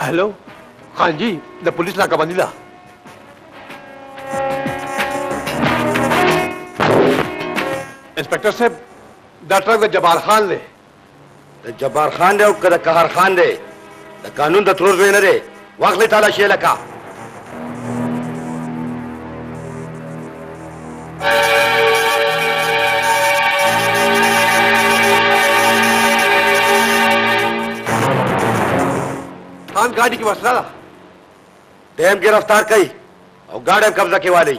هلو خان جی د پولیس ناکه بندی ده انسپکټر صاحب دا ټرک د جبار خان دی د جبار خان دی او که د قهر خان دی د قانون د ترور زوی نه دی واخلئ تالاشي یې لکه خان ګاډي کې وسله ده دیم گرفتار کړئ او ګاډی هم قبضه کې والئ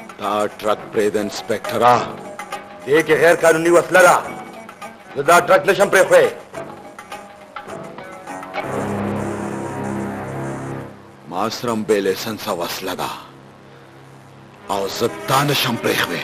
دا ټرک پرېږده انسپکټره. دې کې غیر قانوني وسله ده. زه دا ټرک نشم پرېښوی. ما سره هم بې لایسنسه وسله ده او زه دا نشم پرېښوی.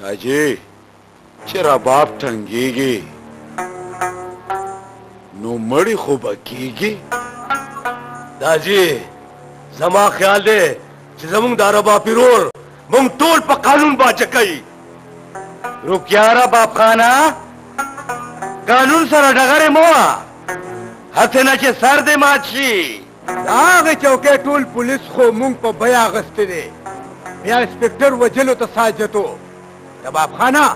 داجې چې رباب ټنګېږي نو مړی خو به کېږي داجې زما خیال دی چې زمونږ دا رباب پیرور مونږ ټول په قانون باچه کوي روکیا رباب خانه قانون سره ډغرې مه وه هسې نه چې سر دې مات شي د هغې چوکۍ ټول پولیس خو مونږ په بیه اغستې دې بیا انسپکټر وجلو ته ساجتو رباب خانه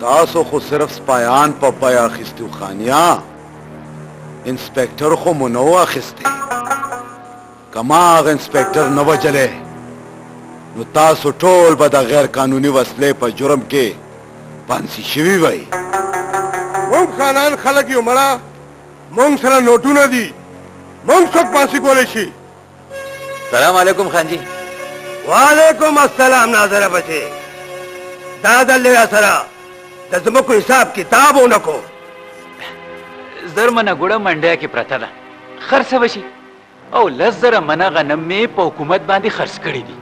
تاسو خو صرف سپایان په بیه اخیستو خانیا انسپکټر خو مو نه اخیستې که ما هغه انسپکټر نه وجلې نو تاسو ټول به د غیر قانوني وسلې په جرم کې پانسی شوی وای وو خانان خلک یو مړه مونږ سره نوټونه دي مونږ څوک پاسي کولی شي سلام علیکم خان جی وعلیکم السلام ناظره بچې دا دلې را سره د ځمکو حساب کتاب ونکو زرمنه ګوړه منډیا کې پرته ده خرڅه وشي او لس زره منه غنم مې په حکومت باندې خرڅ کړي دي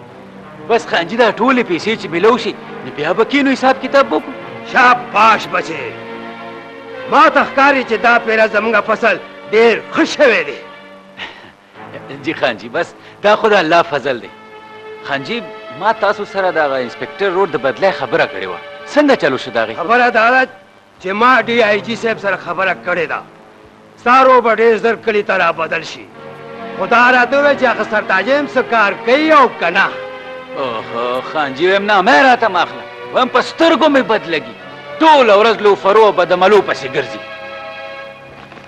بس خانجي دا ټولې پیسې چې ملو شي نو بیا به کینو حساب کتاب وکړو شاباش بچې ما ته ښکاري چې دا پیره زموږ فصل ډېر ښه شوی دی جی خانجي بس دا خو د الله فضل دی خانجي ما تاسو سره د انسپکټر روډ د بدلې خبره کړې وه څنګه چلو شو داغي خبره دا ده چې ما ډي آی جي صاحب سره خبره کړې ده سارو به ډېر زر کلي ته را بدل شي خو دا راته وویل چې هغه سرتاجه هم څه کار کوي او که نه اوهو خانجي ویم نه مه راته مه اخله ویم په سترګو مې بد لګي ټوله ورځ لوفرو او بدعملو پسې ګرځي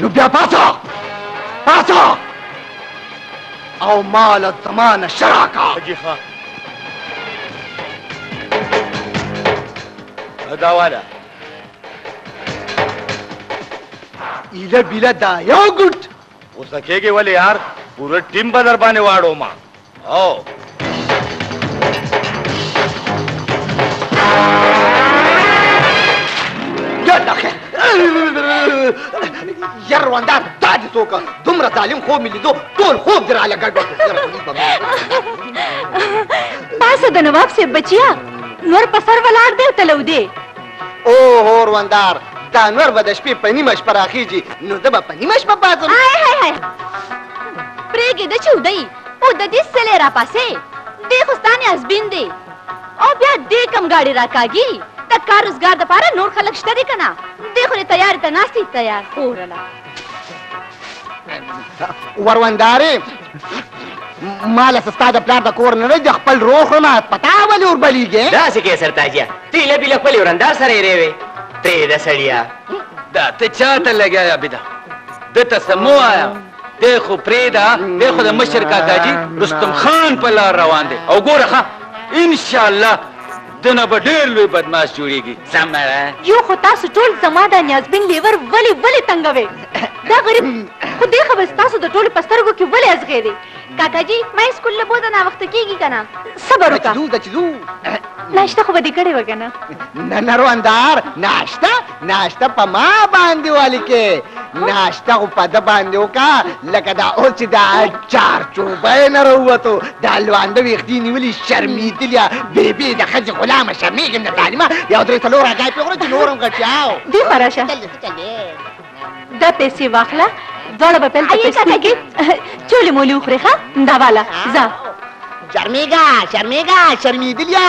نو بیا پاسا پاسا او مال زمان شراکا حجی خان دا والا ایله بیله دا یو ګټ اوس کېږي ولې یار پوره ټیم به در باندې واړو ما یار رواندا دا دې څوک دومره ظالم خوب مې لیدو ټول خوب دې راله ګډ باسه د نواب صاحب بچیا نور په سر ولاړ دی تلو دی اوه وروندار دا نور به د شپې په نیمه شپه راخیږي نو زه به په نیمه شپه پاڅم هاي هاي هاي پرېږې د چې ودی او د دې سلې راپاسې دې خو ستا نیازبین دی او بیا دې کم ګاډي راکاږي د کار روزګار دپاره نور خلک شته دی که نه دې خو دې تیارې ته ناست دی تیار خورله وروندارې ما له ستا د پلار د کور نه د خپل روح خورم پتا ولې ور بلیږې داسې کې سرتاجیا تی له بل خپل ورندار سره یې ریوي ته د سړیا دا ته چاته لګیا بده د ته سمو آیا د خو پریدا د خو د مشر کاکاجی رستم خان په لار روان دی او ګوره ښه ان شاء الله دنه به ډیر لوی بدماش جوړیږي سمره یو خو تاسو ټول زما دا نیازبین لیور ولی ولی تنګوي دا غریب خو دې خبر تاسو د ټولو پسترګو کې ولی ازغې دي کاکا جی مې سکول له بوده نه وخت کیږي کنه صبر وکړه دچلو دچلو ناشته خو به دې کړې وګنه نه نه رواندار ناشته ناشته په ما باندې ولیکې ناشته خو په ده باندې وکړه لکه دا اوس چې دا چارچوبه یې نه راووتو دا لوانده ویښتې نیولي شرمېدلي بېبې د ښځې غلامه شرمېږم د تعلیمه یو درې څلور هګای پرې وخوره چې نور هم غټیاو دې خوا راشه دا پیسې واخله دواړه به پیل په پیسې کې چولې مولې وخورې ښه دا واله ځه شرمېږه شرمېږه شرمېدلیا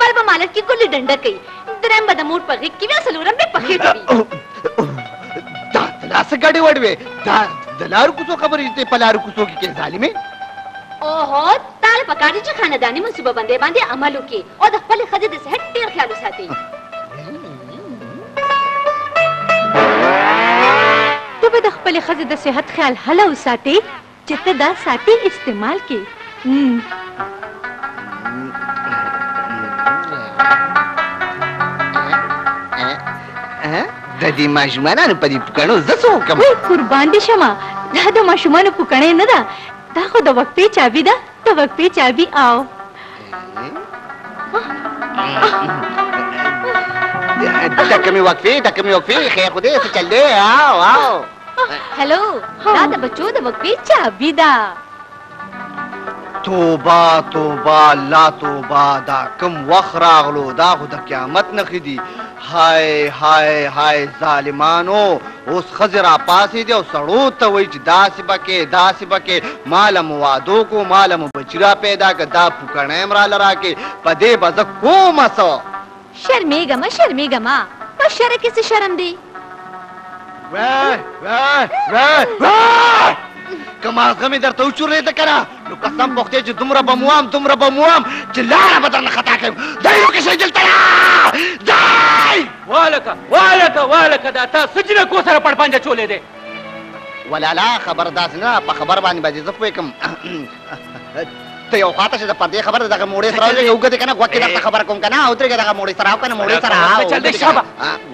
بل به مالت کې ګلې ډنډه کوي درېم به د مور په غېږ کې وي او څلورم به په خېټه وي دا لا څه ګډې وډې وې دا د لارو کوڅو خبرې دې په لارو کوڅو کې کې ظالمې اوهو تا له پکار دي چې خانداني منصوبه بندۍ باندې عمل وکړي او د خپلې ښځې د صحت ډېر خیال وساتي ته به د خپلې ښځې د صحت خیال هله وساتې چې ته دا ساټي استعمال کې د دې ماشومانو په دې پکړو زه څه وکم وای قربان دي شمه دا د ماشومانو پکړې نه ده دا خو د وقفې چابي ده د وقفې چابي او دا کمی وقفې دا کمی وقفې خیر خو دې څه چل دی او او هلو دا د بچو د وقفې چابي ده توبه توبه الله توبه دا کم وخت راغلو دا خو د قیامت نښې دي های های های ظالمانو اوس ښځې راپاسې دي او سړو ته وایي چې داسې به کې داسې به کې ما له مو وادو کو ما له مو بچي را پیدا که دا پوکڼی هم راله راکې په دې به زه کومه څه شرمېږه مه شرمېږه ما په شرع کې څه شرم دی که مازغه مې درته وچورېده که نه نو قسم په خدای چې دومره به مو وام دومره به مو وام چې لاره به درنه خطا کړم دی وکړه شئ دلته را دی والکه والکه والکه دا تا څه جنکو سره پړپنجه چولې دی ولالا خبر داسې نه په خبر باندې به دې زه پوه کړم ته یو خواته شه د پردې خبر د دغه موړې سره یو ګدې کنه غوکه درته خبر کوم کنه او درګه دغه موړې سره او کنه موړې سره او چل دې شابه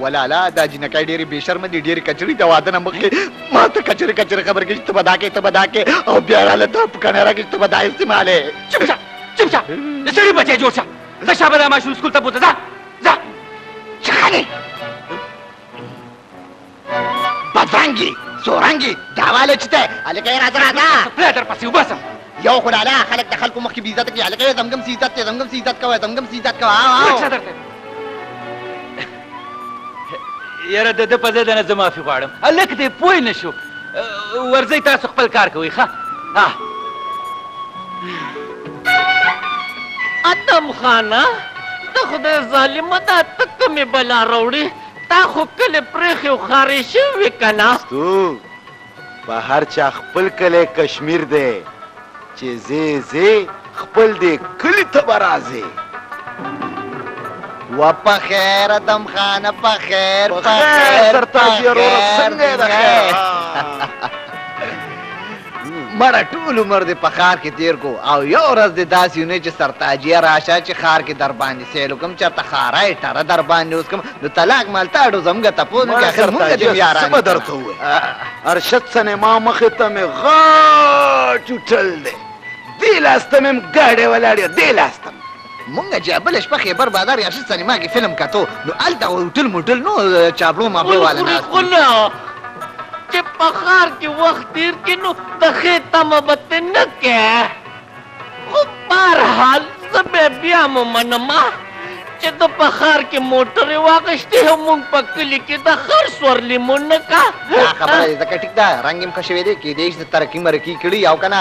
ولالا دا جنکای ډېری بے شرم دي ډېری کچړي د واده نه مخکې ما ته کچړي کچړي خبر کې ته بدا کې ته بدا کې او بیا را لته په کنه را کې ته بدا استعماله چپ شه چپ شه د سړي بچي جوړ شه زه شابه د ماشوم سکول ته بوته ځه ځه چخانه بدرنګي زورنګي دا واله چې ته هلکه یې راځه راځه پرې در پسې وباسم یو خو لالا خلک د خلکو مخکې بې عزته کړي هلکه یې زمګم سي عزت دی زمګم سي عزت کوه زمګم سي عزت کوه وچه درته یاره د ده په ځای دنه زه معافي غواړم هلک دی پوه نه شو ورځئ تاسو خپل کار کوئ ښه اتم خانه ته خدای ظالمه دا ته کومې بلا راوړې تا خو کلی پرېښی او ښاری شوی وې کنه. ستو په هر چا خپل کلی کشمیر دی چې ځې ځې خپل دې کلي ته به راځې. وه په خیر ادم خانه په خیر په خیر سرتاجیه روره څنګه یې د خیر مړه ټول عمر دې په ښار کې تېر کو او یو ورځ دې داسې ونې چې سرتاجیه راشه چې ښار کې درباندې سیل وکړم چرته خارای ټره درباندې وسکم د طلاق مالتاډو زمونږه تپوس وکړي اخر مونږه دې یاران څه به درته ووایم ارشد سنیما مخې ته مې غټ هوټل دی دې لاس ته مې هم ګاډی ولاړ دی دې لاس ته مونږ جه بله شپه خېبر بادار يا شي سنيما کې فلم کتو نو هلته خو هوټل موټل نو چابړو مابړو واله ناست وي. ولې خورې خونه چې په ښار کې وخت تېر کړې نو د ښې تمه به ترې نه کوې. خو بهرحال زه به بيا هم ومنم چې ده په ښار کې موټرې واخيستې او مونږ په کلي کې د خر سورلي مو نه کا. دا خبره دې ځکه ټيک ده رنګ يې هم ښه شوی دی کېدای شي څه ترقي مرقي کړي او که نه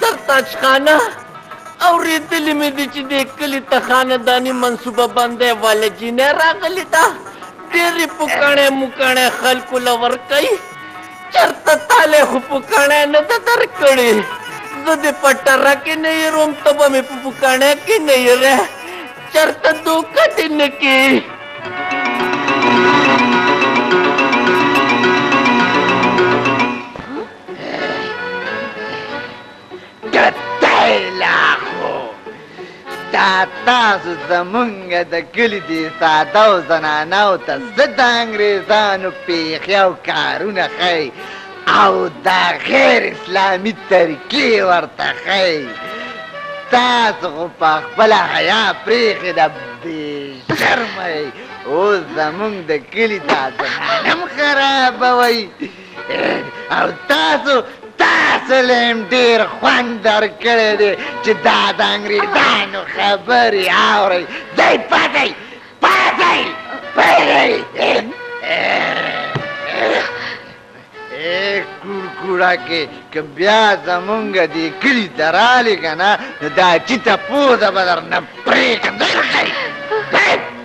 سرتاج خانه! اورېدلي مې دي چې دې کلي ته خانداني منصوبه بندۍ واله جینۍ راغلې ده، ډېرې پوکڼۍ موکڼۍ خلکو له ورکوي، چېرته تا له یې خو پوکڼۍ نه ده درکړې؟ زه دې په ټره کې نه هېروم، ته به مې په پوکڼۍ کې نه هېرې، چېرته دوکه دې نه کړي؟ تاسو زمونږ د کلی دی ساده او زنانو ته زه د انګریزانو پیښې او کارونه ښی او دا غیر اسلامی طریقې ورته ښی تاسو خو په خپل حیا پریخې د بې شرمه اوس زمونږ د کلی دا زنانم خرابوئ او تاسو تاسو لیم ډیر خوند درکړی دی چې دا د انګریزانو خبرې اورئ ځئ پاځئ پاځئ پاځئ کورکوړه کې که بیا زمونږ دې کلي ته رالې که نه نو دا چیته پوزه به درنه پرېږدم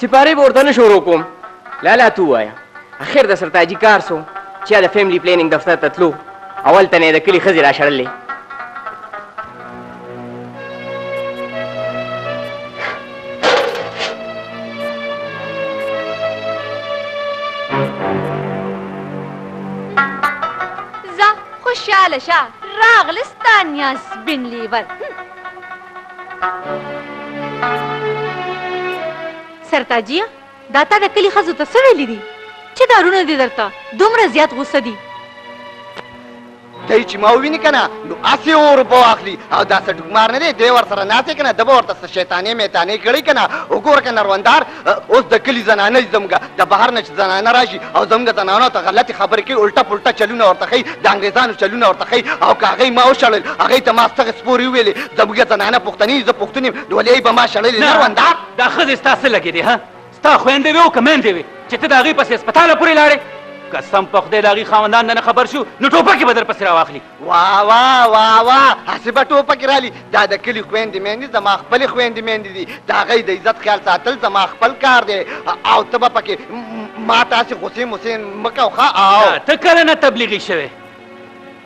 سپاره به ورته نه شروع کوم لالا تو وایه اخر د سرتاجي کار سو چې د فیملی پلانینګ دفتر ته تلو اول ته نه د کلي ښځې را شړلې خوشاله شه راغلستان یا سپین لیور سرتاجیه دا تا د کلي ښځو ته څه ویلي دي چې دا وروڼه دې درته دومره زیات غوسه دي دی چې ما وویني که نه نو هسې اور اوبه واخلي او دا څه ډوګمار نه دی دی ورسره ناست که نه ده به ورته څه شیطانې میطانې کړی که نه وګوره که نروندار اوس د کلي زنانه دي زموږ د بهر نه چې زنانه راشي او زموږ زنانو ته غلطې خبرې کوي الټه پلټه چلونه ورته ښیي د انګریزانو چلونه ورته ښیي او که هغوی ما وشړل هغوی ته ما ستغې سپورې وویلې زموږ زنانه پښتنې دي زه پښتون یم نو ولې به ما شړلې نه روندار دا ښځې ستا څه لګېدې ها ستا خویندې وې او که میندې وې چې ته د هغوی پسې هسپتاله پورې لاړې قسم په خدای د هغوی خاوندان نه خبر شو نو ټوپکې به در پسې راواخلي واه واه واه واه هسې به ټوپکې رالي دا د کلي خویندې میندې زما خپلې خویندې میندې دي د هغوی د عزت خیال ساتل زما خپل کار دی او ته به پکې ما ته هسې غوسې موسې مه کوه ښه او ته کله نه تبلیغي شوی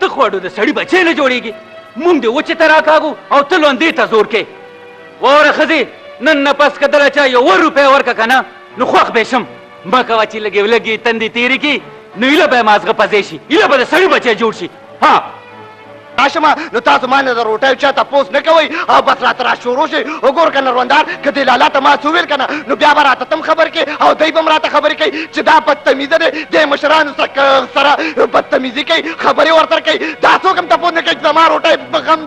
ته خو د سړي بچی نه جوړېږي مونږ دې وچې ته راکاږو او ته لوندې ته زور کې واوره ښځې نن نه پس که دله چا یوه روپۍ ورکړه که نه نو خوښ به شم مه کوه چې لږې ولږې تندې تېرې کړي نو هیله به یې مازغه په ځای شي هیله به د سړي بچی جوړ شي ها راشم نو تاسو ما نه د روټیو چا تپوس نه کوئ او بس راته راشروع شئ وګور که نروندار که دې لالا ته ما څه وویل که نه نو بیا به راته تم خبر کې او دی به هم راته خبرې کوي چې دا بدتمیزه دی دې مشرانو سره بدتمیزي کوي خبرې ورسره کوي دا څوک هم تپوس نه کوي چې زما روټۍ په غم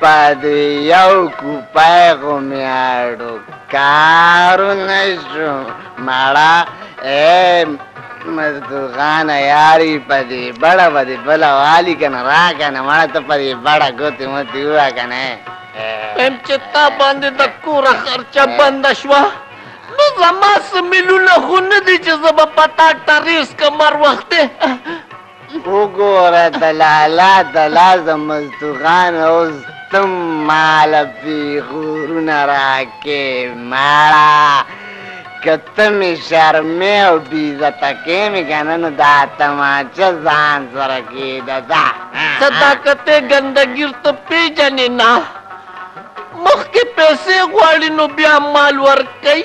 پد یو کوپای خو می اړو کارو نشو مړه اے مزدور خان یاری پدی بڑا پدی بلا والی کنا را کنا مړه ته پدی بڑا ګوتی مو دیوا کنا ایم چې تا باندې د کوره خرچه بنده شوه نو زما څه میلونه خو نه دي چې زه به په تا ټریس کمر وختې وګوره د لالا د لاس د مزدوغان اوس تم مال پیغورونه راکې مړه که ته مې شرمې او بېعزته کې مې که نه نو دا تماچه ځان سره کېده ده صداقت ګندګیر ته پېژنې نه مخکې پیسې غواړي نو بیا مال ورکوي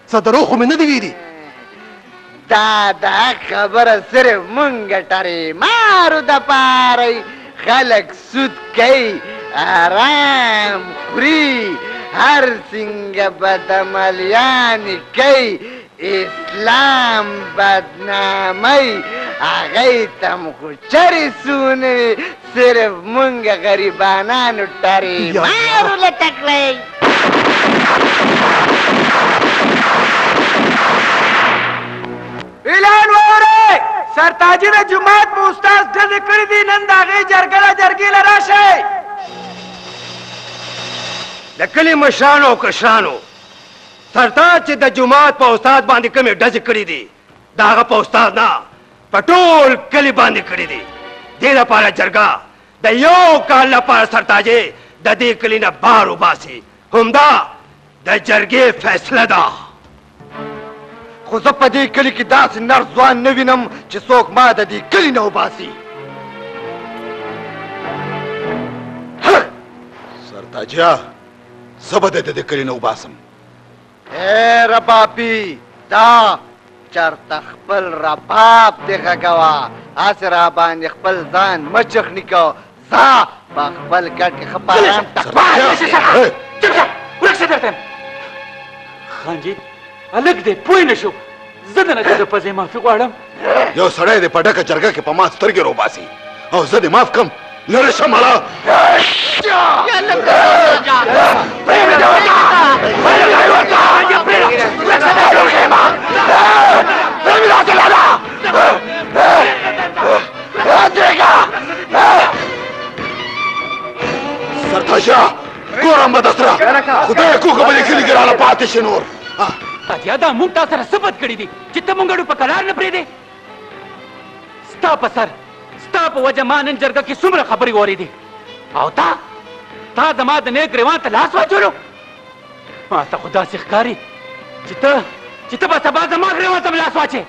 څه دروغ خو مې نه دي ویلي. دا د حق خبره صرف مونږ ټریمارو د پاره خلک سود کوي حرام خوري هر څنګه بدعملیانې کوي اسلام بدناموي هغوی ته هم خو چرې څه ونه وي صرف مونږ غریبانانو ټری مارو لټه کړئ اعلان وره سرتاجی د جماعت په استاد ډزې کړې دي نن د هغې جرګه ده جرګې له راشئ د کلي مشرانو او کشرانو سرتاج چې د جماعت په استاد باندې کومې ډزې کړې دي د هغه په استاد نه په ټول کلي باندې کړي دي دې لپاره جرګه د یو کال لپاره سرتاجې د دې کلي نه بار وباسي همدا د جرګې فیصله ده خو زه په دې کلي کې داسې نر ځوان نه وینم چې څوک ما د دې کلي نه وباسي سرتاجیا زه به د دې کلي نه وباسم اې ربابي دا چرته خپل رباب دې غږوه هسې راباندې خپل ځان مه چخني کوه ځه په خپل ګډ کې ښه په ارام ورک شه درته خان جي هلک دی پوه نه شو زه د نکه د پزې معافي غواړم یو سړی دې په ډکه جرګه کې په ما سترګې روباسي او زه دې معاف کم لرې شه مړه سرتاشا ګورم به د سره خدای کوکه به دې کلي ګرانه پاتې شي نور تاجیا دا موږ تا سره څه بد کړي دي چې ته موږ په قرار نه پرېږدې ستا په سر ستا په وجه ما نن جرګه کې څومره خبرې واورېدې او تا تا زما د نیک روان ته لاس واچولو ما ته خو داسې ښکاري چې ته چې ته به سبا زما ګریوان ته لاس واچې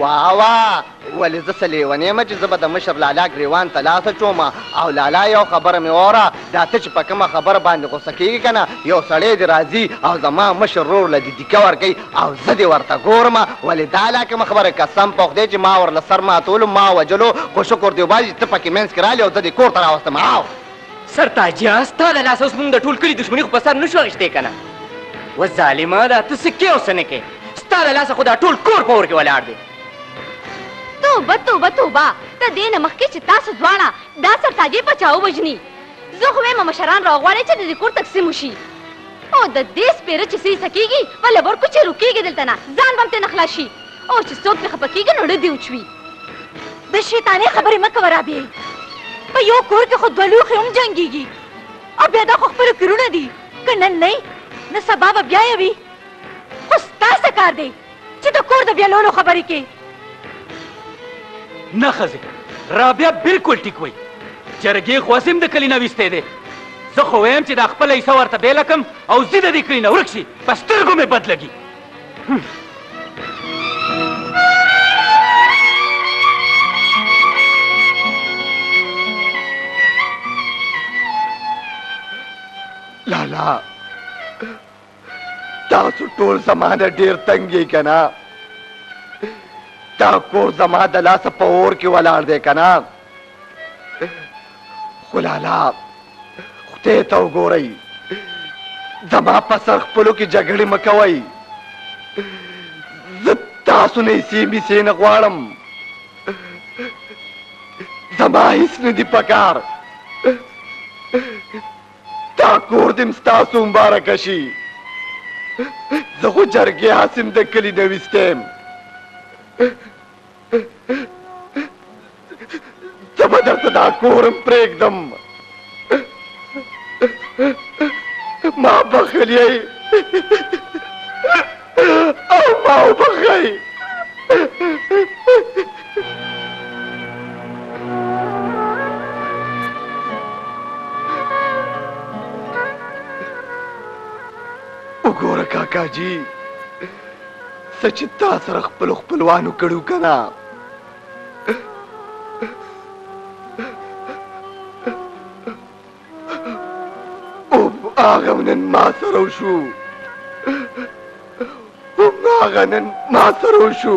وا وا ولې زه څه لېونې مه چې زه به د مشر لالا ګرېوان ته لاس اچوم او لالا یو خبره مې واوره دا ته چې په کومه خبره باندې غوسه کېږې که نه یو سړی دې راځي او زما مشر ورور له دې دیکه ورکوي او زه دې ورته ګورم ولې دا لا کومه خبره قسم په خدای چې ما ورله سر ماتولو ما وژلو خو شکر دې وباسي چې ته پکې منځ کې رالې او زه دې کور ته راوستم او سرتاجه ستا له لاسه اوس موږ د ټول کلي دښمني خو په سر نه شو اخیستی که نه و ظالمه دا ته څه کې او څه نه کې ستا له لاسه خو دا ټول کور په اور کې ولاړ دی توبه توبه توبه د دې نه مخکې چې تاسو دواړه دا سرتاجې په چا ووژني زه خو وایم مشران راوغواړئ چې د دې کور تقسیم وشي او د دې سپېره چې سیسه کېږي په لبر کوچې روکېږي دلته نه ځان به هم ترې نه خلاص شي او چې څوک پرې خفه کېږي نو ړه دې وچوي د شیطانې خبرې مه کوه رابعې په یو کور کې خو دوه لوښې هم جنګېږي او بیا دا خو خپل کورونه دي که نن نه نو سبا به بیا یې وي خو ستا څه کار دی چې د کور د بیلولو خبرې کې نه خزه رابیا بالکل ټیک وای جرګې خو سم د کلی نه وسته دی زه خو وایم چې دا خپل ایسه ورته بیل کم او زیده دې کلی نه ورک شي بس ترګو مې بد لګي لالا تاسو ټول زما نه ډیر تنګ یې که نه دا کور زما د لاسه په اور کې ولاړ دی که نه خو لالا خدای ته وګورئ زما په سر خپلو کې جګړې مه کوئ زه تاسو نه حصې میسې نه غواړم زما هیڅ نه دي پکار دا کور دې ستاسو مبارک شي زه خو جرګې حاسم د کلي نه ویستی یم زه به درته دا کور هم پرېږدم ما بخښلی او ما وبخښئ وګوره کاکا جی څه چې تا سره خپل خپلوانو کړو کنه اوف هغه نن ما سره وشو اوف هغه نن ما سره وشو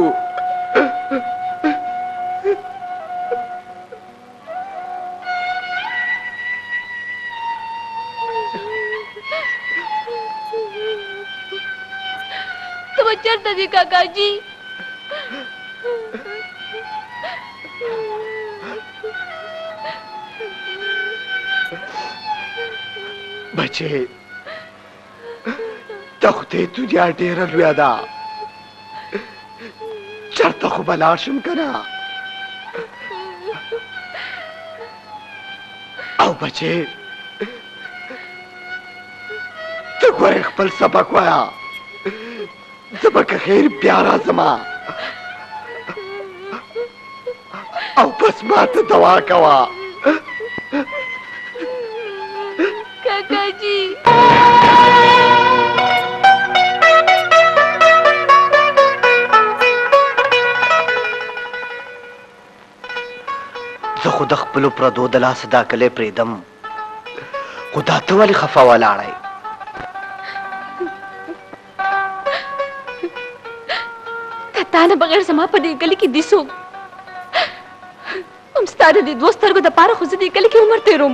چرته دي کاکاجي بچې ته خو دې دنیا ډېره لویه ده چرته خو به لاړ شم که نه او بچې ته ګورې خپل سبق وایه زه به که خیر بیا راځم او بس ما ته دوا کوه کاکا جی زه خو دخپلو پردو دلاسه داکلی پریدم خو دا ته ولی خفه ولاړه یې. تا نه بغیر زما په دې کلي کې دي څوک هم ستا د دې دوه سترګو دپاره خو زه دې کلي کې عمر تېروم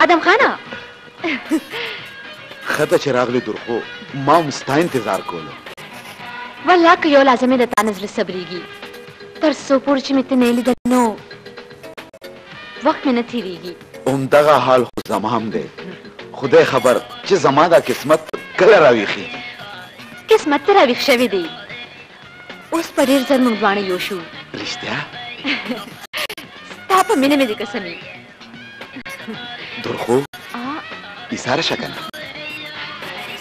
ادم خانه خطه چې راغلی درخو ما هم ستا انتظار کولو والله که یو لازم یې د تا نه زړه صبرېږي تر څو پورې چې مې ته نه لیدل نو وخت مې نه تېرېږي همدغه حال خو زما هم دی خدای خبر چې زما دا قسمت کله راویښېږي قسمت ته راویښ شوی دی اوس په ډېر زر موږ دواړه یو شو رښتیا ستا په مینه مې دې قسم درخو ایساره شه کنه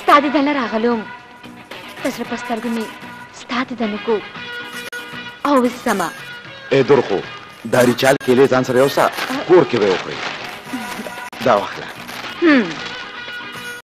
ستا د دنه راغلوم د زړه په سترګو مې ستا د دنه کو او اوس ځمه ای درخو دا ریچال کیلې ځان سره یوسه کور کې به یې وخورې دا واخله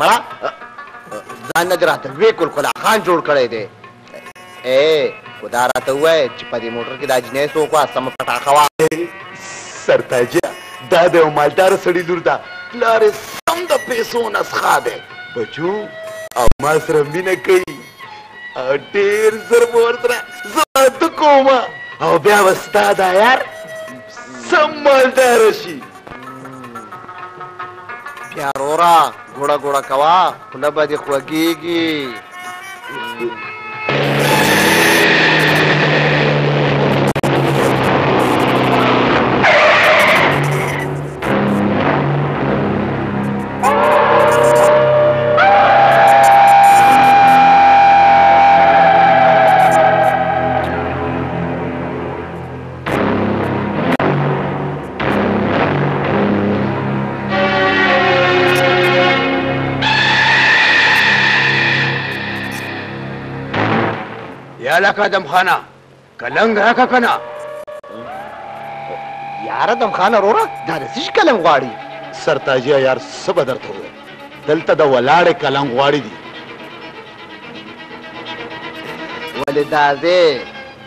مړه ځان نه دراته وې کول کلا خان جوړ کړی دی اے خدا راته وای چې په دې موټر کې دا جنې سو خو سم پټا خوا سرتاجیا دا د یو مالدار سړي لور ده پلار یې سم د پیسو نه څښا دی بچو او ما سره مینه کوي او ډېر زر به ورسره زه واده کوم او بیا به ستا دا یار سم مالدار شي بیا روره ګوړه ګوړه کوه خوله به دې خوږېږي یا لکه آدم خانه کلنګ راکه کنه یاره آدم خانه روره دا د څه شي کلنګ غواړي سرتاجیه یار څه به درته ووایم دلته د ولاړې کلنګ غواړي دي ولې دا دی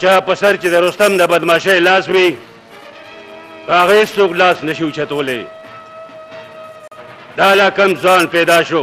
چا په سر چې د رستم د بدمعشۍ لاس وي په هغه هېڅوک لاس نه شي اوچتولی دا لا کم ځوان پیدا شو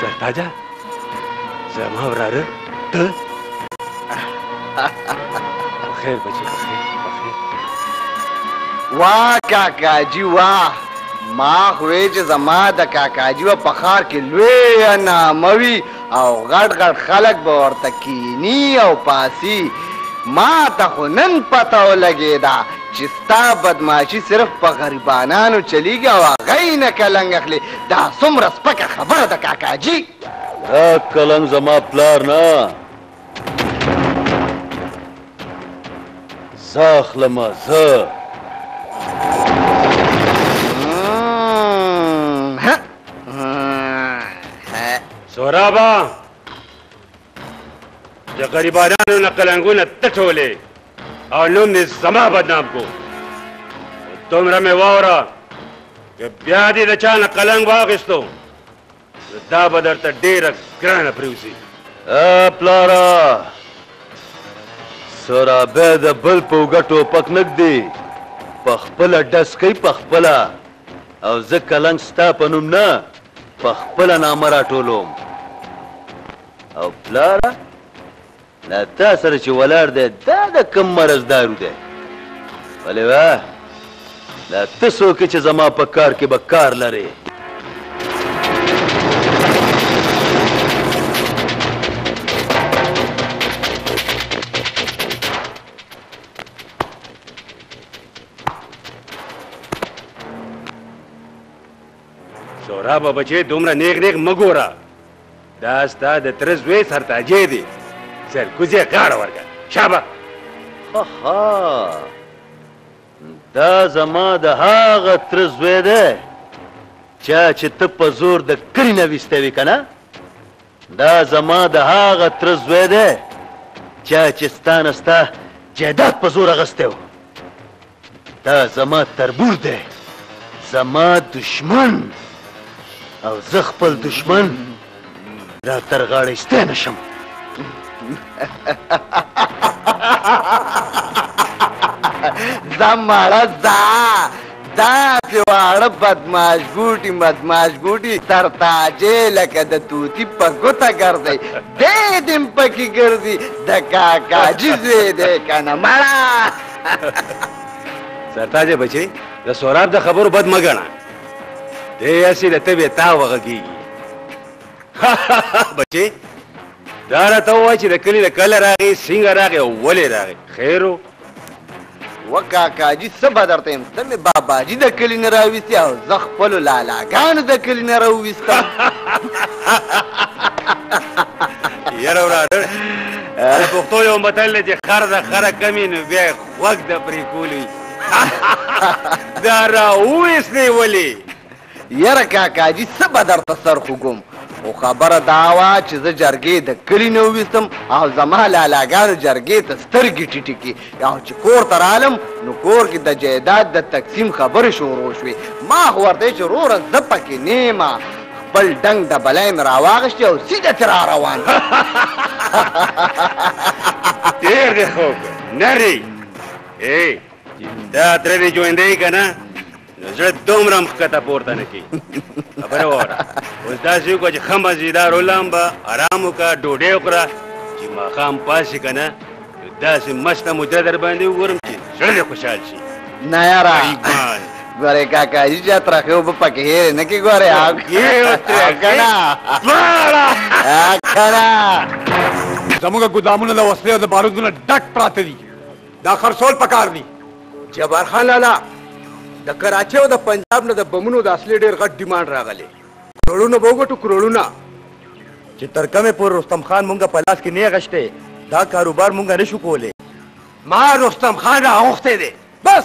سرتاجه زما وراره ته په خیر بچی په خیر په خیر واه کاکاجي واه ما خو چې زما د کاکاجي په ښار کې لوی ناموي او غټ غټ خلک به ورته کینی او پاسی ما ته خو نن پته ولګیده چی ستا بدمعاشی صرف په غریبانانو چلیږی او هغه یی نه کلنګ اخلی دا څومره سپکه خبره ده کاکاجی. دا کلنګ زما پلار نه زه اخلم زه. سورابا د غریبانو نه قلنګونه تټولې او نوم دې زما بدنام کو دومره مې واوره که بیا دې د چا نه قلنګ واخیستو دا به درته ډېره ګرانه پرېوځي پلاره سورابه د بل په اوږه ټوپک نږدي په خپله ډسکۍ په خپله او زه کلنګ ستا په نوم نه په خپله نامه راټولوم او پلاره له تا سره چې ولاړ دی دا د کم مرضدارو دی ولې وه له ته څوک چې زما په کار کې به کار لرې سورابه بچې دومره نیغ نیغ مه ګوره دا ستا د تره زوی سرتاجی دی زرکوزې غاړه ورکړه شابه اها دا زما د هغه تره زوی دی چا چې ته په زور د کلي نه ویستی وي که نه دا زما د هغه تره زوی دی چا چې ستا نه ستا جایداد په زور اغستی و دا زما تربور دی زما دشمن او زه خپل دشمن دا تر غاړه ایستی نه شم ځه مړه ځه دا سه واړه بدماش ګوټي مدماش ګوټي تر تاجه لکه د توتی په ګوته ګرځي دې دم پکې ګرځي د کاکاجي زوی دی کنه مړه سرتاج بچي د سوراب د خبرو بد مګنه دې اسی د تبه تا وغږیږي بچي دا راته وای چې د کلی د کله راغی څنګه راغی او ولې راغی خیرو و کاکا جی څه به درته یم ته مې باباجي د کلي نه راویستې او زه خپلو لالاګانو د کلي نه راوویستم یاره وراره د پښتو یو متل دی چې خر د خره کمې نو بیا یې خوږ د پرې کولي دا راوویستې ولې یره کاکا جی څه به درته سر خوږوم خو خبره دا وه چې زه جرګې د کلي نه وویستم او زما لالاګانو جرګې ته سترګې ټیټې کړې او چې کور ته رالم نو کور کې د جایداد د تقسیم خبرې شروع شوې ما خو ورته ویل چې روره زه پکې نه یم خپل ډنګ ډبلی مې راواغشتې او سیده ترې را روان ډېر دې ښه وکړ نری ای دا تره دې ژوندی که نه نو زړه دومره هم ښکته پورته نه کړي خبره واوره اوس داسې وکړه چې ښه مزیدار ولامبه ارام وکړه ډوډۍ وخوره چې ماښام پاسې که نه نو داسې مسته مدره در باندې وګورم چې زړه دې خوشحال شي نه یاره ګورې کاکا هیڅ چا ترخې اوبه پکې هېرې نه کړي ګورې که نه که نه زموږ ګودامونه له وسلې او د بارودونه ډک پراته دي دا خرڅول پکار دي جبار خان لالا د کراچۍ او د پنجاب نه د بمونو د اصلي ډېر غټ ډیمانډ راغلی کروړونه به وګټو کروړونه چې تر کومه پورې رستم خان مونږ په لاس کې نه غشته دا کاروبار مونږ نشو کولای ما رستم خان راغوښته دی بس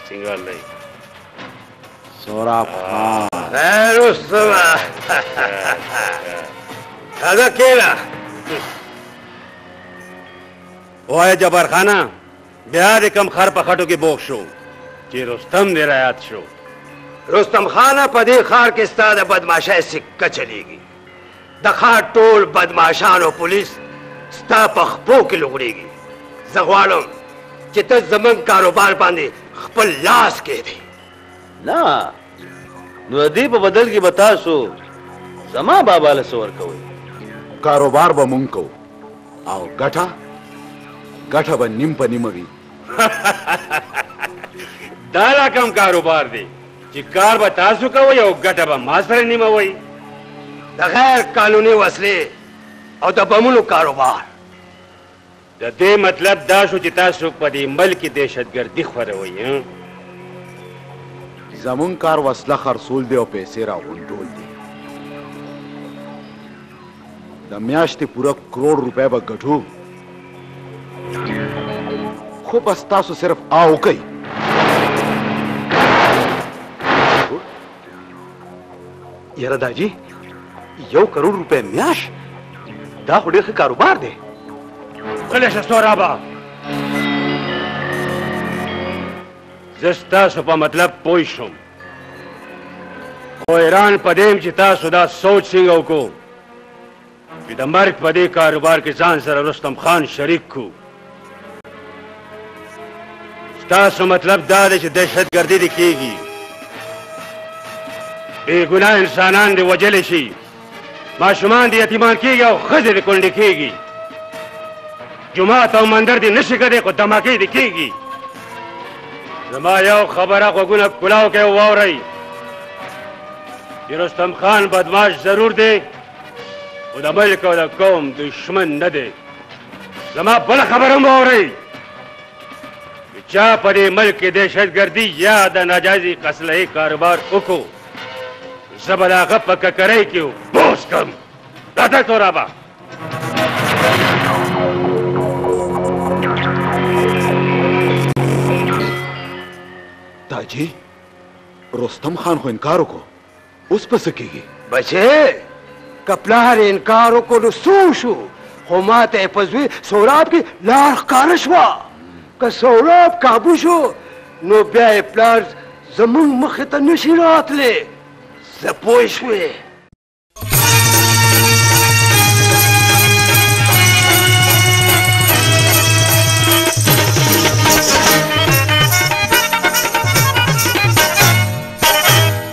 سنگال لئی سوراب خان خیر استما تازه کیلا وای جبار خانه بیا دې کم خر په خټو کې بوخ شو چې رستم دې رایاد شو رستم خانه په دې خار کې ستاده بدمعشه سکه چلیږي د ښار ټول بدمعاشان او پولیس ستا په خپو کې لوغړېږي زه غواړم چې ته زمونږ کاروبار باندې خپل لاس کېږدې نه نو د دې په بدل کې به تاسو زما بابا له څه ورکوئ کاروبار به مونږ کوو او ګټه ګټه به نیم په نیمه وي دا لا کم کاروبار دی چې کار به تاسو کوئ او ګټه به ما سره نیموئ د غیر قانوني وسلې او د بمونو کاروبار د دې مطلب دا شو چې تاسو په دې ملک کې دهشتګردي خوروئ زمون کار وسله خرڅول دی او پیسې راغونډول دي د میاشتې پوره کروڑ روپۍ به ګټو خو بس تاسو صرف آو کوي یاره دا جی یو کروڑ روپۍ میاش دا خو ډېر ښه کاروبار دی غلی شه سورابه زه ستاسو په مطلب پوه شوم خو حیران په دې یم چې تاسو دا سوچ څنګه وکړو چې د مرګ په دې کاروبار کې ځان سره رستم خان شریک کو ستاسو مطلب دا دی چې دهشت ګردي دې کېږي بې ګناه انسانان دې وژل شي ماشومان دې یتیمان کېږي او ښځې دې کونډې کېږي جومات او مندر دې نشي کېدی خو دماکې دې کېږي زما یو خبره غوږونه کلاو کې واورئ چې رستم خان بدماش ضرور دی خو د ملک او د قوم دشمن نه دی زما بله خبره هم واورئ چا په دې ملک کې دهشتګردي یا د ناجایزې قسلهې کاروبار وکړو زه به د هغه په ککرۍ کې بوس کړم راته تورا به تاجي رستم خان خو انکار وکړو اوس په څه کېږي بچې که پلار انکار وکړو نو څو شو خو ما ته یې په زوی سوراب کې لار ښکاره شوه که سوراب کابو شو نو بیا یې پلار زمونږ مخې ته نشي راتلی زه پوه شوې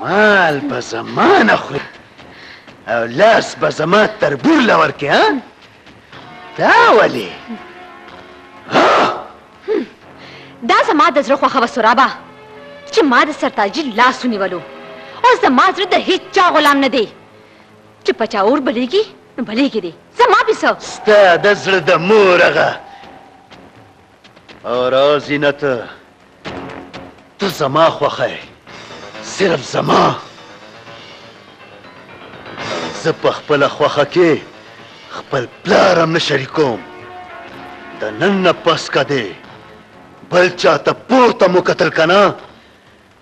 مال به زمانه خوري او لاس به زما تربور له ورکې ها دا ولې دا زما د زړه خوښه وه سرابه چې ما د سرتاجي لاس ونیولو اوس زما زړه د هیڅ چا غلام نه دی چې په چا اور بلیږي نو بلیږي دی زما پې څه ستا د زړه د مور هغه او راځي نه ته ته زما خوښه یې صرف زما زه په خپله خوښه کې خپل پلار هم نه شریکوم د نن نه پس که دی بل چا ته پورته مو کتل که نه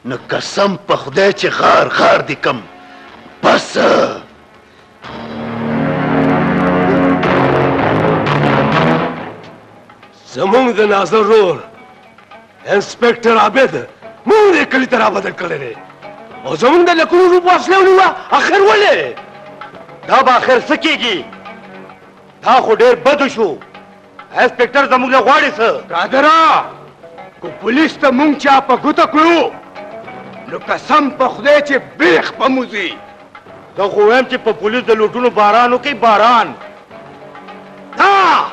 نو قسم په خدای چې غار غار دې کم بس زمونږ د ناظر رور انسپکټر عابد مونږ یې کلي ته رابدل کړی دی او زمونږ د لکونو روپو اصله ونیوه اخر ولې دا به اخر څه کېږي دا خو ډېر بد شو انسپکټر زموږ نه غواړي څه برادرا کو پولیس ته مونږ چا په ګوته کړو نو قسم په خدای چې بیخ په موزي زه خو وایم چې په پولیس د لوټونو باران وکړي باران دا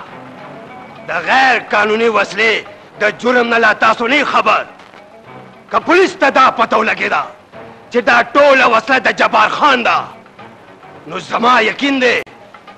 د غیر قانوني وسلې د جرم نه لا تاسو نه خبر که پولیس ته دا پته ولګېده چې دا ټوله وسله د جبار خان ده نو زما یقین دی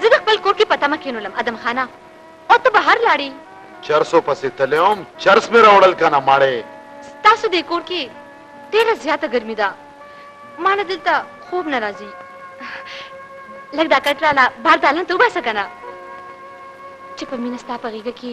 زه د خپل کور کې په تمه کېنولم ادم خانه او ته بهر لاړې چرسو پسې تللی وم چرس مې راوړل که نه مړې ستاسو دې کور کې ډېره زیاته ګرمي ده ما له دلته خوب نه راځي لږ دا کټ راله بار دالان ته وباسه که نه چې په مینه ستا په غېږه کې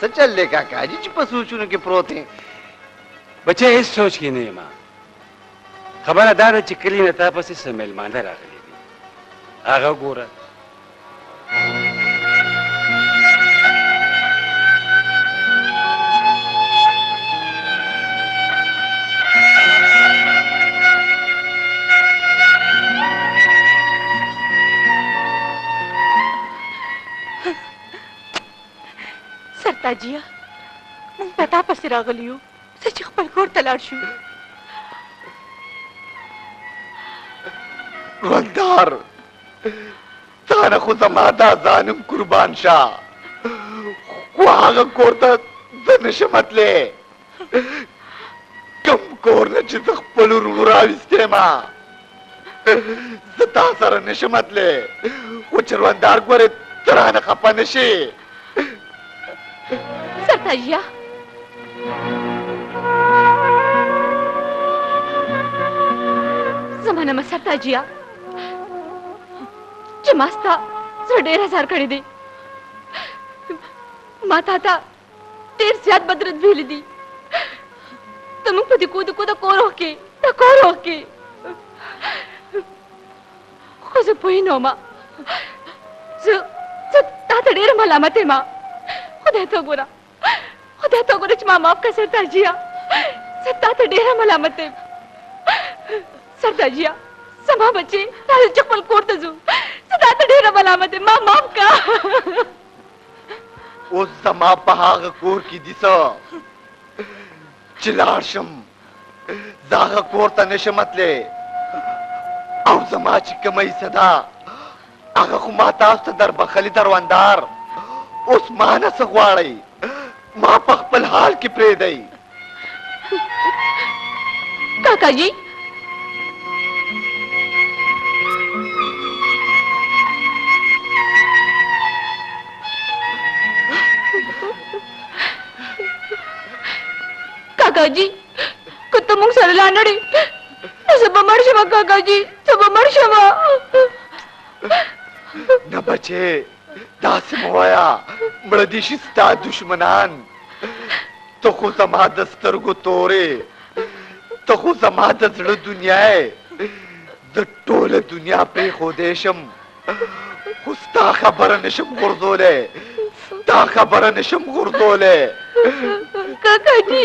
څه چل دی کاکا جي چې په سوچونو کې پروت یې بچه هیڅ سوچ کې نه یم خبره دا ده چې کلي نه تا پسې څه مېلمانه راغلي دي هغه ګوره سرتاجیه موږ په تا پسې راغلي یو څه چې خپل کور ته لاړ شو غلدار تا نه خو زما دا ځانم قربان شه خو هغه کور ته زه نشم تللی کم کور نه چې زه خپل ورونو راویستی ما زه تا سره نشم تللی خو چروندار ګورې ته رانه خفه نه شې سرتاجیه زما نه مه سرتاجیه چې ما ستا زړه ډېر ازار کړی دی ما تا ته ډیر زیات بدرد ویل دي زموږ په دې کود کود کورو کې د کورو کې خو زه پوه نه وم زه زه تا ته ډېره ملامت یم خدای ته وګوره خدای ته وګوره چې ما معاف کړه سرتاجیه زه تا ته ډېره ملامت یم سرتاجیه زما بچې راځه چې خپل کور ته ځو زه تا ته ډېره ملامت یم ما معاف کړه اوس زما په هغه کور کې دي څه چې لاړ شم زه هغه کور ته نشم تللی او زما چې کومه حصه ده هغه خو ما تاسو ته در بخښلې درواندار اوس ما نه څه غواړئ ما په خپل حال کې پرېږدئ کاکا جی کاکا جی که ته موږ سره لا نړې نو زه به مړ شم کاکا جی زه به مړ شم نه بچې داسې مه وایه مړه دې شي ستا دښمنان ته خو زما د سترګو تورې ته خو زما د زړه دنیا یې د ټوله دنیا پرېښودی شم خو ستا خبره نشم غورځولی ستا خبره نشم غورځولی کاکا جی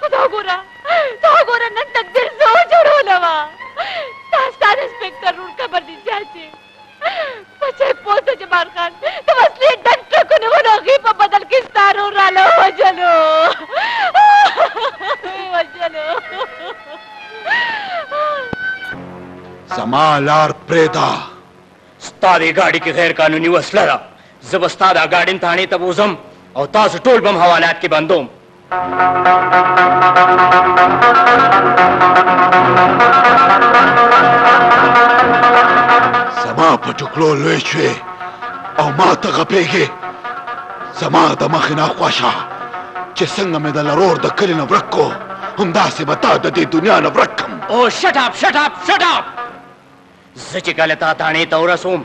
خدا ګوره دا ګوره نن تقدیر زو جوړوله وا دا ستار انسپکټر رور خبر دي چاچي په چیک پوسټ جمال خان د وسلې ډک ټرکونه ونوغي په بدل کې ستارو را له وجلو وجلو زما لار پرېدا ستا دې ګاډي کې غیر قانوني وسله ده زه به ستا دا ګاډین تاڼې ته بوزم او تاسو ټول بم حوالات کې بندوم زما په ټکلو لوی شوې او ما ته غپېږې زما د مخې نه خوښه چې څنګه مې د لرور د کلي نه ورک کو همداسې به تا د دې دنیا نه ورک کړم او شټ اپ شټ اپ شټ اپ زه چې کله تا تاڼې ته ورسوم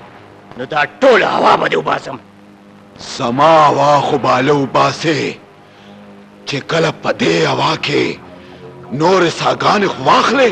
نو دا ټول هوا به دې وباسم زما هوا خو باله وباسې چې کله په دې هوا کې نورې ساګانې خو واخلې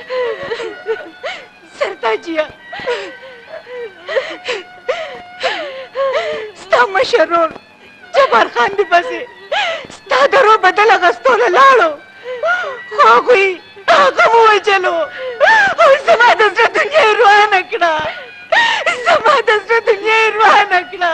سرتاجیه ستا مشر ورور جبار خان دې پسې ستا د ورور بدل اخیستو له لاړو خو هغوی هغه ووژلو او زما د زړه دنیا یې روانه کړه زما د زړه دنیا یې روانه کړه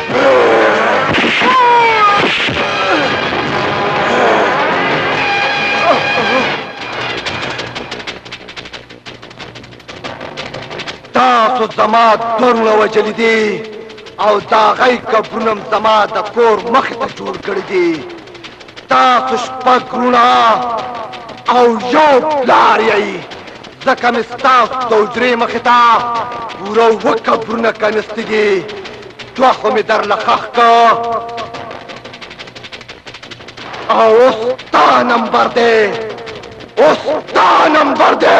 تاسو زما دورونه وجلی دي او دا غي قبرونم زما د کور مخ ته جوړ کړی دي تاسو شپږ رونه او یو پلار یې ځکه مې ستاسو د حجرې مخې ته پوره اووه قبرونه کنستي دي دوه خو مې درله خخ کا او اوس تا نمبر دی اوس تا نمبر دی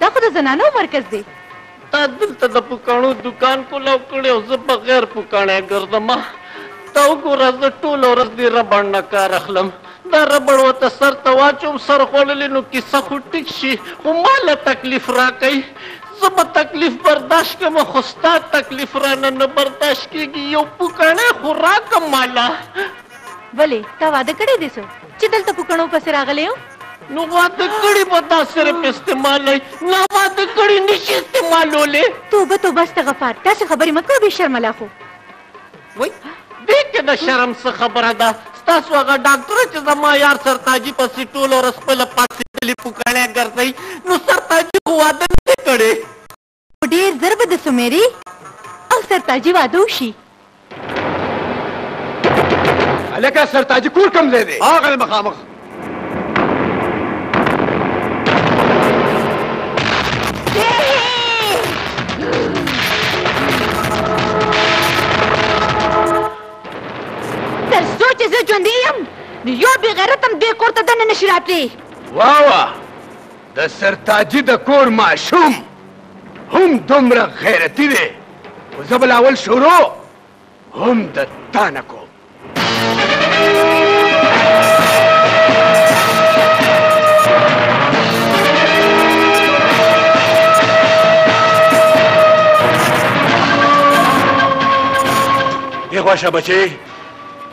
دا خو د زنانو مرکز دی. تا دلته د پوکڼو دوکان کولاو کړی او زه په غیر پوکڼی ګرځم. دا وګوره زه ټوله ورځ دې ربړ نه کار اخلم. دا ربړ ورته سر ته واچوم سر خوړلې نو کیسه خو ټیک شي خو ما له تکلیف راکوي. زه به تکلیف برداشت کړم خو ستا تکلیف رانه نه برداشت کیږي. یو پوکڼی خو راکړه ماله. ولې تا واده کړی دی څه؟ چې دلته په کڼو پسې راغلی یم نو واده کړي به دا صرف استعمالوي لا واده کړي نشي استعمالولی توبه توبه استغفار داسې خبرې مه کوه بې شرمه لا خو وای دې کې د شرم څه خبره ده ستاسو هغه ډاکټره چې زما یار سرتاجي پسې ټوله ورځ خپله پاڅېدلې پوکاڼی ګرځوي نو سرتاجي خو واده نه دی کړی خو ډېر زر به د سومېري او سرتاجي واده وشي هلکه سرتاجي کور کوم ځای دی هغه مخامخ تر څو چې زه ژوندی یم نو یو بې غیرت هم دې کور ته دننه نه شي راتلی واه واه د سرتاجي د کور ماشوم هم دومره غیرتي دی خو زه به لا اول شروع هم د تا نه کوم دغه شه بچي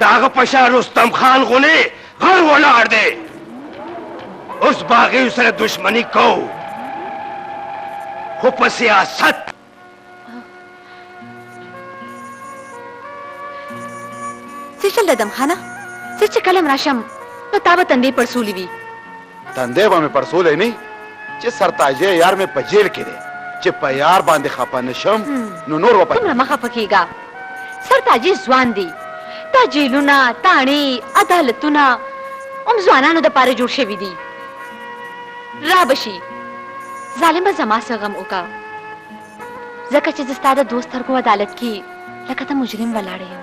د هغه په شان رستم خان غونې غر ولاړ دی اوس به هغوی سره دښمني کوو خو په سیاست څه چل ده دمخانه زه چې کله هم راشم نو تا به تندی پړسولی وي تندی به مې پړسولی نه چې سرتاجه یار مې په جیل کې دی چې په یار باندې خپه نه شم نو نور وپه دومره مه خپه کېږه سرتاجه ځوان دی دا جیلونه تاڼې عدالتونه هم ځوانانو دپاره جوړ شوي دي را به شي ظالمه زما څه غم وکړه ځکه چې زه ستا د دوه سترګو عدالت کې لکه د مجرم ولاړه یم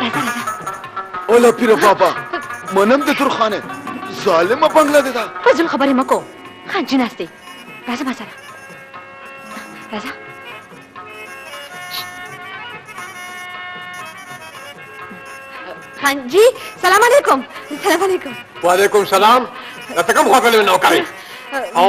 راځه راځه اولا پیر بابا منم د ترخانه ظالمه بنگله ده دا فضل خبرې مکو خان جناس دی راځه ما سره راځه خان جی سلام علیکم سلام علیکم وعلیکم سلام ته کوم خواته نو کوي او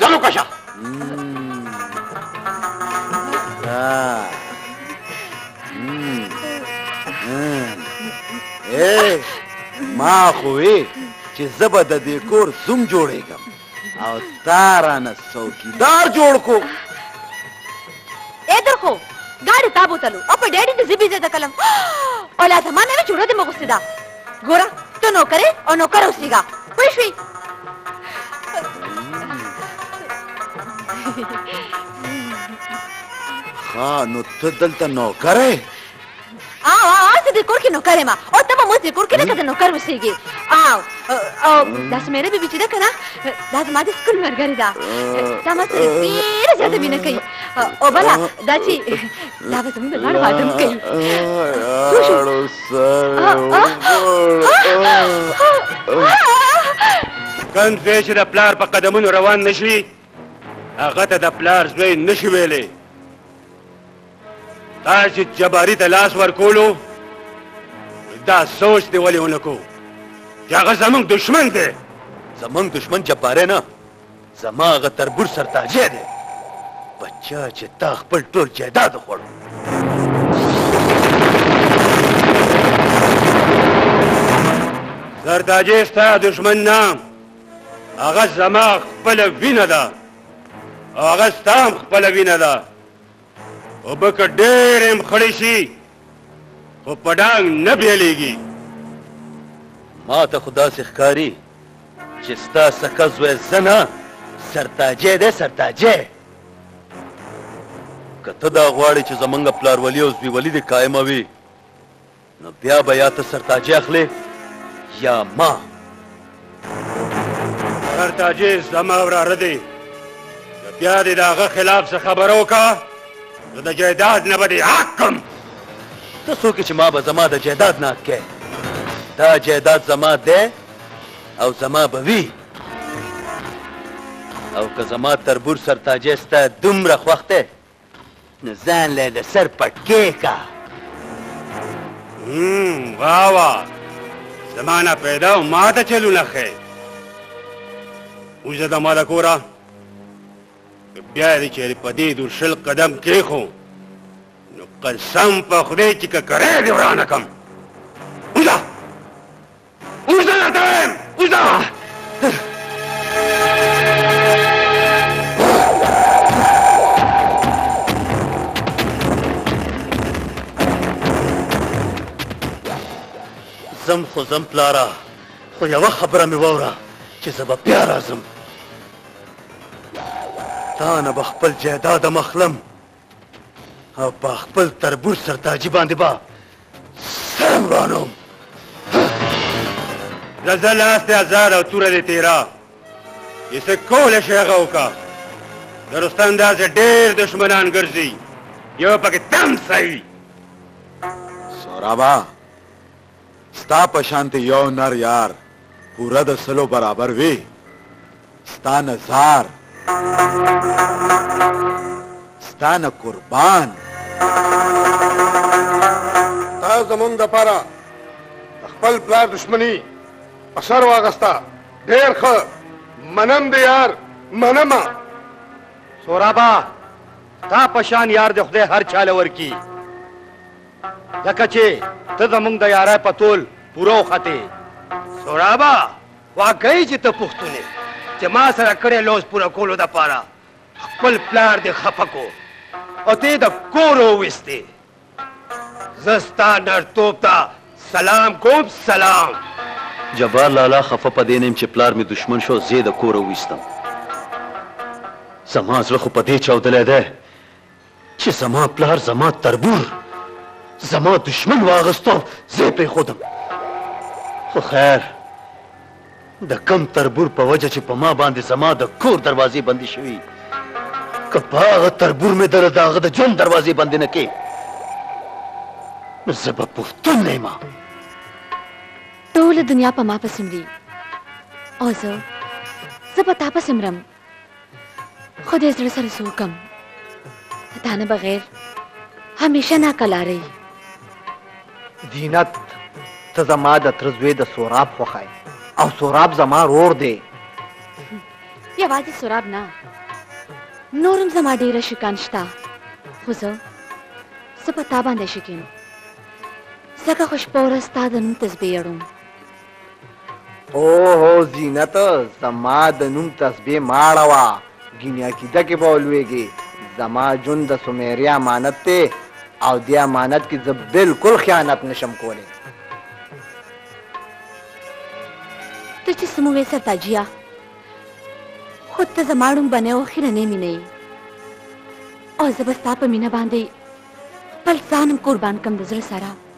ځلو کشه اے ما خو وی چې زبه د دې کور زوم جوړېږم او تارانه څوکیدار جوړ کو اے درخو ګاډي تابو تلو او په ډېډي د زیبي زده کلم او لا زمانه وی جوړه دې مغوسته ګوره ته نوکرې او نوکر اوسېږه پوه شوې ښه نو ته دلته نوکر یې زه د کور کې نوکر یم او ته به اوس د کور کې لکه د نوکر اوسېږې او او دا سمیره بیبي چې ده که نه دا زما د سکول ملګرې ده دا ما سره ډېره زیاته مینه کوي او بله دا چې دا به زموږ د دواړو واده هم کوي سره وګړ کوم ځای چې د پلار په قدمونو روان نشي هغه ته د پلار زوی نشي ویلی تا چې جباري ته لاس ورکولو دا سوچ دی ولې ونکو چې هغه زمونږ دشمن دی زمونږ دشمن جباري نه زما هغه تربور سرتاجی دی په چا چې تا خپل ټول جایداد وخوړو سرتاجی ستا دښمن نه هغه زما خپله وینه ده او هغه ستا هم خپله وینه ده اوبه که ډېرې هم خړې شي خو په ډانګ نه بیلیږي ما ته خو داسې ښکاري چې ستا سکه زوی زه نه سرتاجی دی سرتاجی که ته دا غواړې چې زمونږ پلارولي او زویولي دې قایمه وي نو بیا به یا ته سرتاجې اخلې یا ما سرتاجې زما وراره دی بیا دې د هغه خلاف څه خبره وکړه نو د جایداد نه به دې حق کړم ته څوک یې چې ما به زما د جایداد ناز کې دا جایداد زما دی او زما به وي او که زما تربور سرتاجی ستا دومره خوښ دی نو ځان له د سر پټکې کا واه واه زما نه پیدا او ما ته چلونه ښې وځه د ما د کوره بیا دې چېرې په دې دور شل قدم کېښو نو قسم په خدای چې ککرۍ دې ورانه کم وځه وځه درته وایم وځه زم خو زم پلاره خو یوه خبره مې واوره چې زه به بیا راځم تا نه به خپل جایداد هم اخلم او په خپل تربور سرتاجي باندې به سم رانوم زلزل لاس دی ازاد او توره دی تیرا چې څه کولی شي هغه وکړه د رستم داسې ډېر دښمنان ګرځي یو پکې تم سوي سورابا ستا په شانتې يو نر يار پوره د سلو برابر وي ستا نه زار ستا نه قربان تا زمونږ د پاره د خپل پلار دشمني په سر واغستا ډېر ښه منم دې یار منم سورابا تا پشان یار د خدای هر چاله ورکی لکه چې ته زمونږ د یارۍ په تول پوره وختې سورابه واقعي چې ته پښتون یې چې ما سره کړی لوز پوره کولو دپاره خپل پلار دې خفه کو او ته د کور وویستې زه ستا نرتوب ته سلام کوم سلام جبار لالا خفه په دې نیم چې پلار مې دشمن شو زه د کور وویستم زما زړه خو په دې چاودلی دی چې زما پلار زما تربور زما دشمن واغستو زه پرېښودم خو خیر د کم تربور په وجه چې په ما باندې زما د کور دروازې بندې شوي که په هغه تربور مې دله د هغه د ژوند دروازې بندې نه کې نو زه به پښتون نه یم ټوله دنیا په ما پسې مري او زه زه په تا پسې مرم خو دې زړه سره څه وکړم د تا نه بغیر همیشه ناکلاره یي زینت ته زما د تره زوی د سوراب خوښه او سوراب زما رور دی یوازې سوراب نه نور هم زما ډېر عاشقان شته خو زه زه په تا باندې عاشق یم ځکه خو شپه ورځ ستا د نوم تسبیح اړوم اوهو زینت زما د نوم تسبې مه اړوه ګینې عقیده کې به ولوېږې زما ژوند د سمیرې امانت دی او دې امانت کې زه بالکل خیانت نشم کولی ته چې څه مو وې سرتاجیه خو ته زما ړومبنۍ او اخرنۍ مینه یې او زه به ستا په مینه باندې خپل ځان هم قربان کړم د زړه سره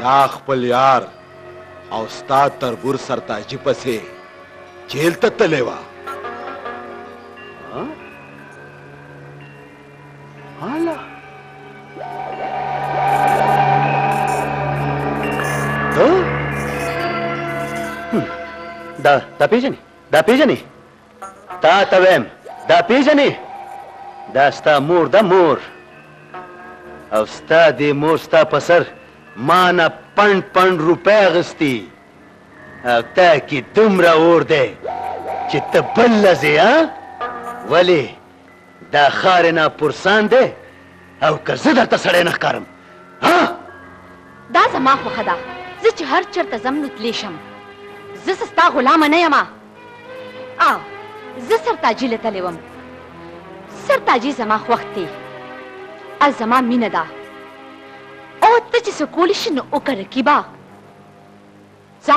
دا خپل یار او ستا تر ګور سرتاجي پسې جیل ته تللی وه هاله دا دا پیژنې دا پیژنې تا ته ویم دا پیژنې دا ستا مور ده مور او ستا دې مور ستا په سر ما نه پنډ پنډ روپۍ اخیستي او تا کې دومره اور دی چې ته بل لځې ولې دا خارې نا پرسان دی او که زه درته سړی نه ښکارم ها دا زما خوښه ده زه چې هر چرته ځم نو تلې شم زه څه ستا غلامه نه یم او زه سرتاجي له تلې وم سرتاجي زما خوښ دی او زما مینه ده او ته چې څه کولی شي نو وکړه رقیبه ځه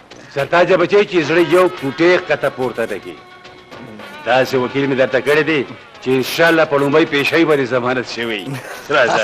ستا جبه چي چې زړه یو پوټې کته پورته ټکي داسې وکیل مې درته کړی دی چې ان شاء الله په لومړۍ پیشۍ باندې ضمانت شوی راځه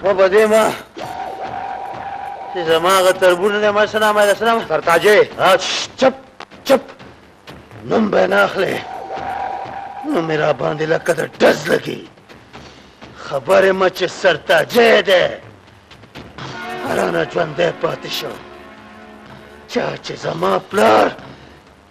خو بده ما چې زما غ تربور نه ما سلام علیه السلام ترتاجه چپ چپ نوم به نه اخلې نو مې را باندې لکه د ډز لګي خبرې مه چې سرتاجه دی هرانه ژوندی پاتې شو چا چې زما پلار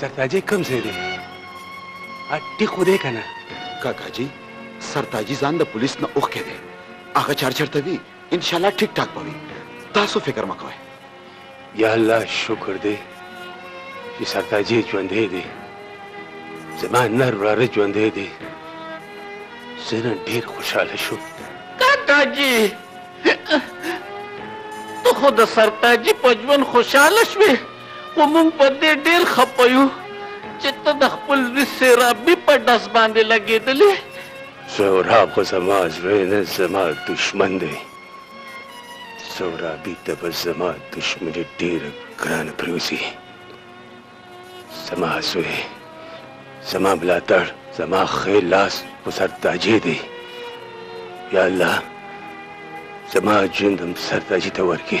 سرتاجي کوم ځای دی ټیک خو دی که نه کاکاجي سرتاجي ځان د پولیس نه اوښکی دی هغه چار چرته وي انشاءالله ټیک ټاک به وي تاسو فکر مه کوئ یا الله شکر دی چې سرتاجي ژوندی دی زما نر وراره ژوندی دی زه نن ډېر خوشحاله شوم کاکاجي ته خو د سرتاجي په ژوند خوشحاله شوې خو موږ په دې ډېر خپه یو چې ته د خپل زوی سېرابي په ډز باندې لګېدلې. سهراب خو زما زوی نه، زما دښمن دی. سهرابي ته به زما دښمني ډېره ګرانه پرېوځي. زما زوی! زما ملاتړ زما ښی لاس په سر تاجې دی یا الله زما ژوند هم سر تاجې ته ورکړي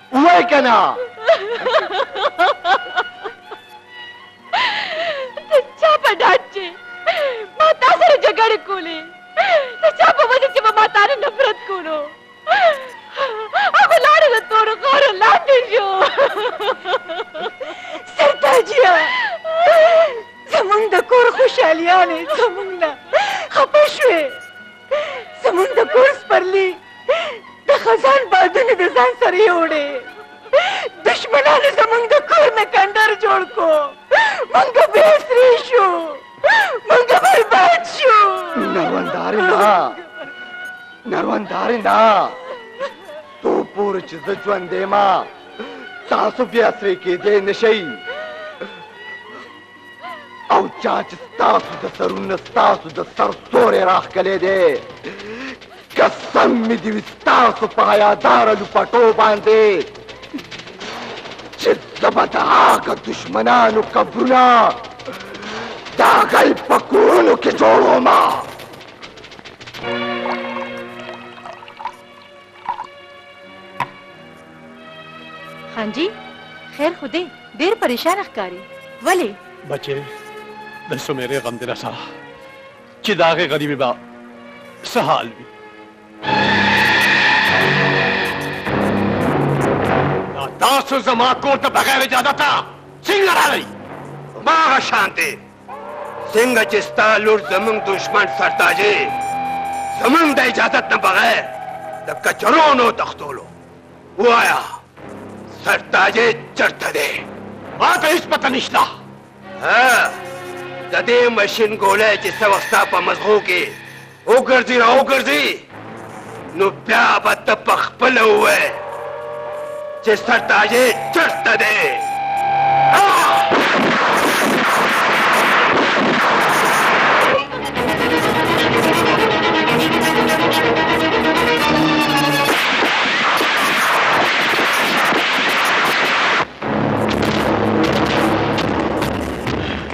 وای کنه ته چا په ډاډ چې ما تا سره جګړه کولې ته چا په وجه چې ما تا نه نفرت کولو هغه لاړې د تورو خاورو لاندې شو سرتاجیه زمونږ د کور خوشحالیانې زمونږ نه خفه شوې زمونږ د کور سپرلي د خزان بادونو د ځان سره یوړې دشمنانو زمونږ د کور نه کندر جوړ کو مونږ به سرې شو مونږ برباد شو نروندار نه نروندار نه تو پور چې زه ژوندې ما تاسو بیا سرې کېدې نشئ او چا چې ستاسو د سرونه ستاسو د سر توری راښکلی دی قسم مې دي وي ستاسو په حیاداره لوپټو باندې چې زه به د هغه دښمنانو قبرونه د هغوی په کورونو کې جوړوم خان جی خیر خو دی ډیر پریشان ښکاری ولی بچی د سمیرې غم دې رسا چې د هغې غریبې به څه حال وي دا تاسو زما کور ته بغیر اجازته څنګه راغئ هماغه شان دی څنګه چې ستا لور زمونږ دشمن سرتاجې زمونږ د اجازت نه بغیر د کچرونو تختولو وایا سرتاجې چرته دی ما ته هیڅ پته نشته ها د دې ماشین ګولۍ چې څه وخت ستا په مزغو کې وګرځي را وګرځي نو بیا به ته په خپله ووایې چې سرتاجې چرته دی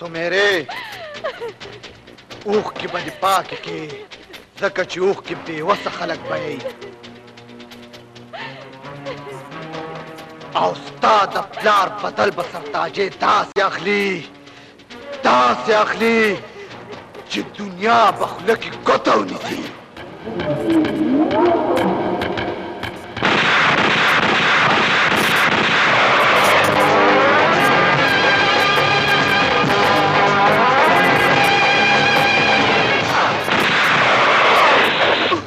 سمیرې اوخ کې باندې پاک کې ځکه چې اوخ کې بې وسه خلک بهي او ستا د پلار بدل به سرتاجې داسې اخلي داسې اخلي چې دنیا په خوله کې ګوته ونیسي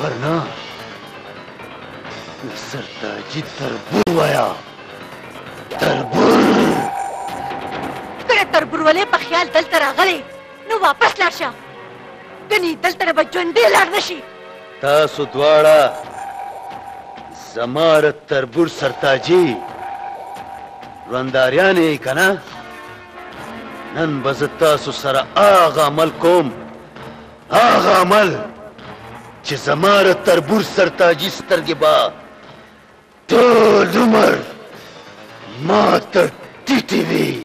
ورنه نصر تاجي تربور وایا تربور ته تربور ولې په خیال دلته راغلی نو واپس لاړ شه ګني دلته به ژوندې لاړ نشي تاسو دواړه زمار تربور سرتاجي ژونداریان یې کنه نن به زه تاسو سره هغه عمل کوم هغه عمل چې زما د تربور سرتاجي سترګې به ټول عمر ما ته ټیټې وي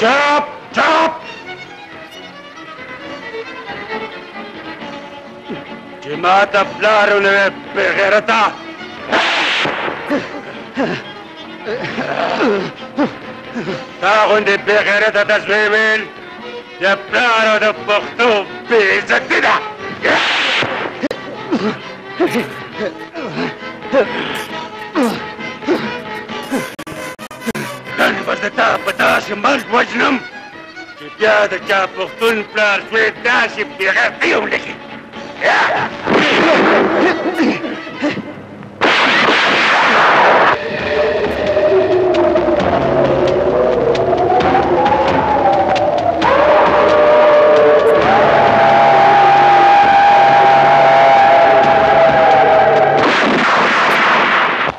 چپ چپ چې ما د پلار ونوې بېغیرته تا غوندې بېغیرته ته زوی ویل د پلار او د پښتو بېعزتي ده نن به زه تا په داسې مرګ وژنم چې بیا د چا پښتون پلار زوی داسې بېغه پیو نه کړي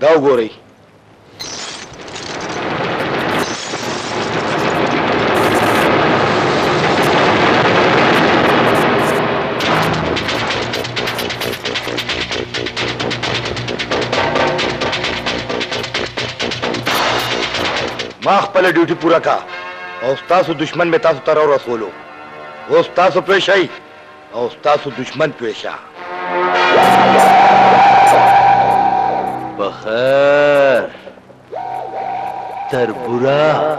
دا وګورئ ما خپل ډیوټي پوره کا او تاسو دشمن مې تاسو ته راورسولو اوس تاسو پرې شئ او ستاسو دشمن پوه شه. پخیر تربوره.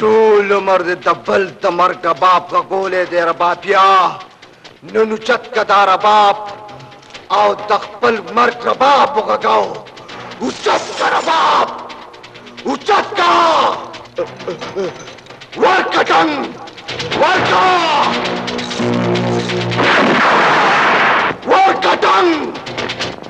ټول عمر د دبل د مرګ رباب غږولی دی ربابیا نن اوچت که دا رباب او د خپل مرګ رباب وغږاو اوچت که رباب اوچت که ورکه ټنګ ورکه ورکه ټنګ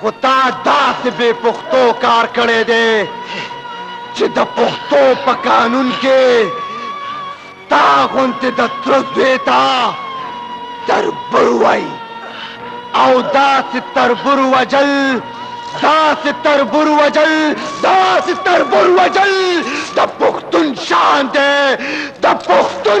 خو تا داسې بې پښتو کار کړی دی چې د پښتو په قانون کې ستا غوندې د تره زوی ته تربور وای او داسې تربور وجل داسې تربور وجل داسې تربور وجل د پښتون شان دی د پښتون